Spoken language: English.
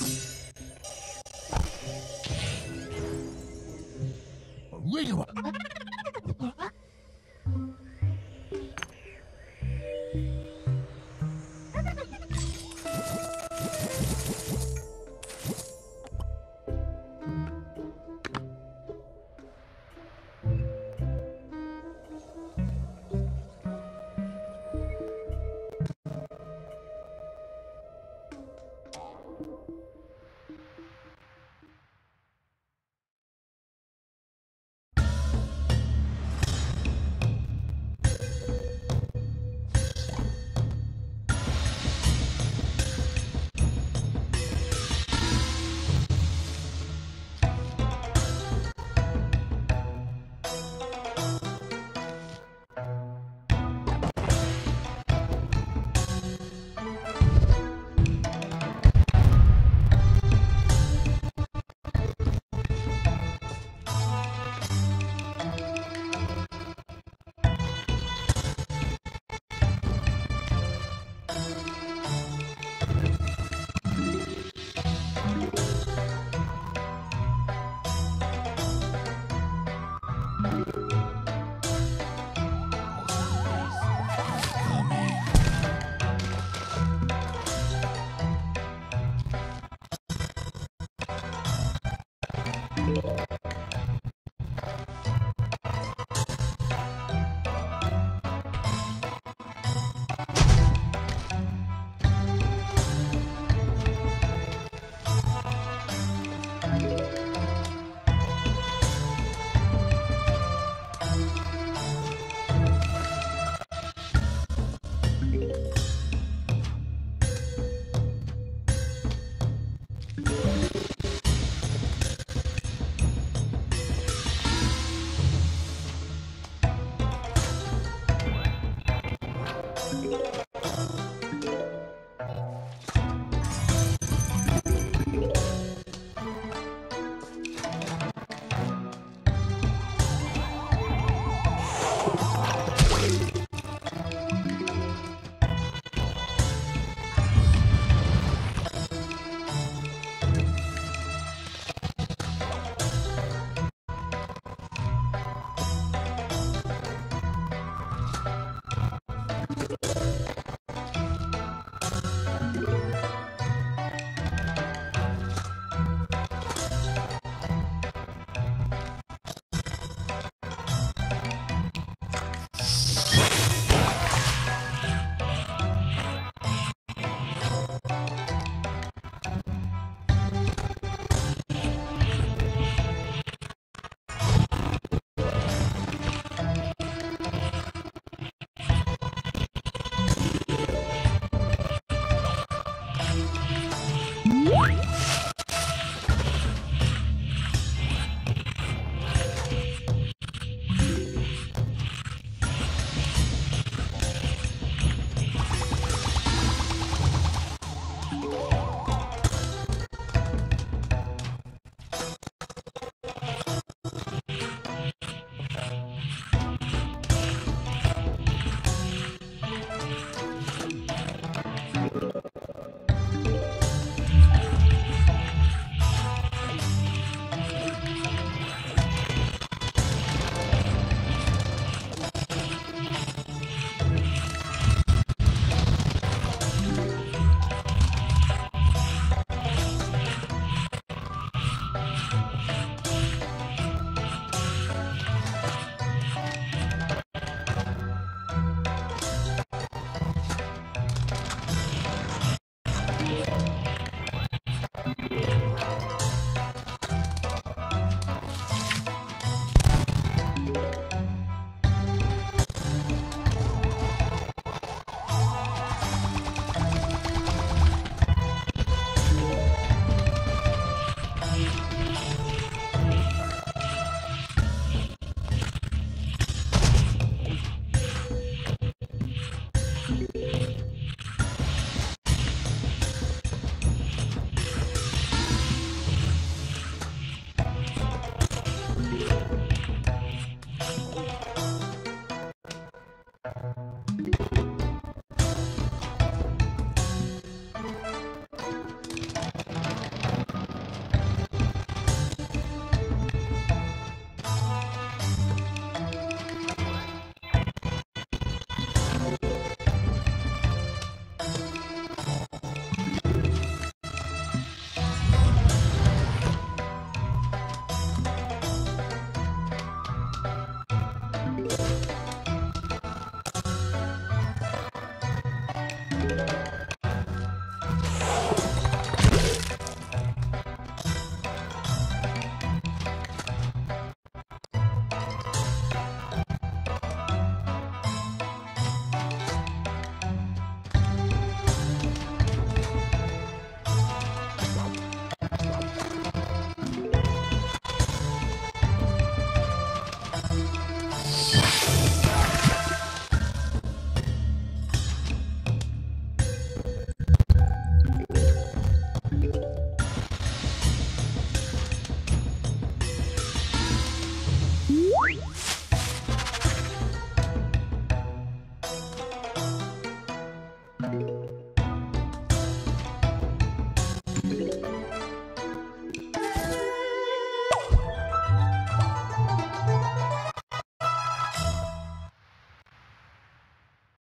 you